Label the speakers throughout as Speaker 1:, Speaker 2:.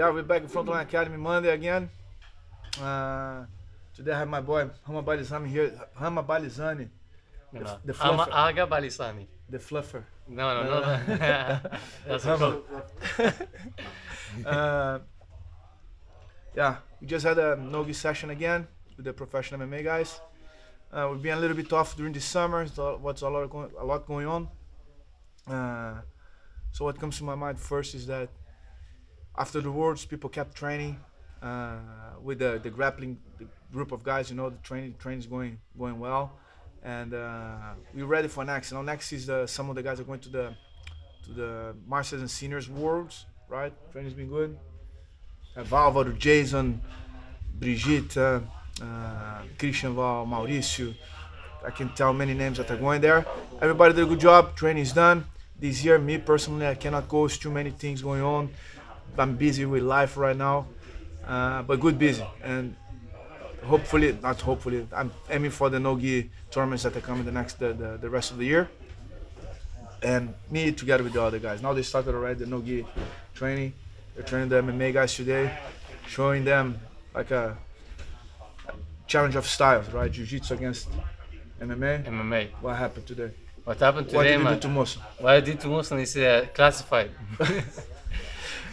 Speaker 1: yeah, we're back in Frontline Academy Monday again. Uh, today I have my boy Hama Balizani here. Hama Balizani,
Speaker 2: No, no.
Speaker 1: the fluffer.
Speaker 2: Aga Balisani.
Speaker 1: the fluffer.
Speaker 2: No, no, no. no. That's
Speaker 1: Hama. uh, yeah, we just had a Nogi session again with the professional MMA guys. Uh, we've been a little bit tough during the summer. So what's a lot going, a lot going on. Uh, so what comes to my mind first is that after the worlds, people kept training uh, with the, the grappling the group of guys. You know, the training training's going going well, and uh, we're ready for next. You Now next is some of the guys are going to the to the masters and seniors worlds. Right, training's been good. Uh, Valvaro, Jason, Brigitte, uh, Christian Val, Mauricio. I can tell many names that are going there. Everybody did a good job. Training is done. This year, me personally, I cannot go. Too many things going on. I'm busy with life right now, uh, but good busy. And hopefully, not hopefully, I'm aiming for the Nogi tournaments that are coming the next, the, the, the rest of the year. And me together with the other guys. Now they started already the Nogi training. They're training the MMA guys today, showing them like a challenge of styles, right? Jiu-Jitsu against MMA.
Speaker 2: MMA.
Speaker 1: What happened today?
Speaker 2: What happened today?
Speaker 1: What did you
Speaker 2: man?
Speaker 1: do to Mosso?
Speaker 2: What I did to Muslim is uh, classified.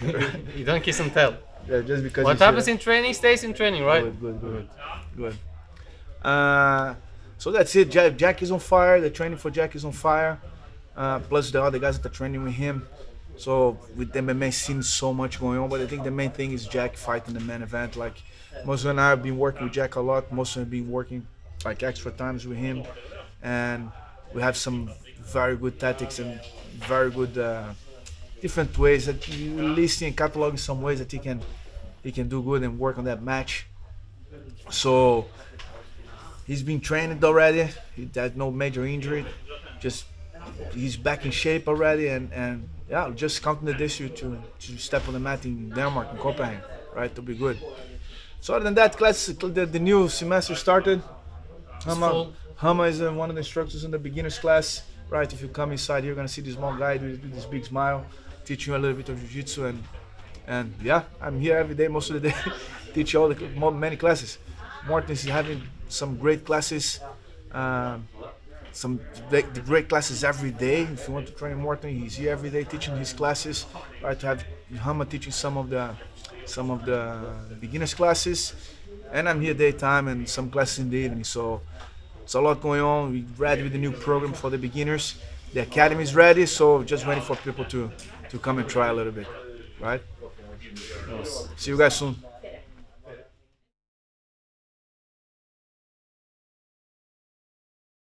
Speaker 2: you don't kiss and tell.
Speaker 1: Yeah, just because.
Speaker 2: What happens in training stays in training, right?
Speaker 1: Good, good, good, good. Uh, so that's it. Jack, Jack is on fire. The training for Jack is on fire. Uh, plus the other guys that are training with him. So with the MMA scene, so much going on. But I think the main thing is Jack fighting the main event. Like Mosso and I have been working with Jack a lot. Mosso have been working like extra times with him, and we have some very good tactics and very good uh, different ways that you listing and cataloging some ways that he can he can do good and work on that match. So he's been trained already. He had no major injury. Just he's back in shape already, and and yeah, just counting the days to to to step on the mat in Denmark in Copenhagen, right? To be good. So other than that, class the, the new semester started. Hama. Hama is uh, one of the instructors in the beginners class, right? If you come inside, you're gonna see this small guy with, this big smile, teaching you a little bit of jiu-jitsu and and yeah, I'm here every day, most of the day, teach all the many classes. Morten is having some great classes, um, some great, great classes every day. If you want to train Morten, he's here every day teaching his classes. Right, to have Hama teaching some of the some of the beginners classes, and I'm here daytime and some classes in the evening. So it's a lot going on. We ready with the new program for the beginners. The academy is ready, so just waiting for people to to come and try a little bit, right? See you guys soon.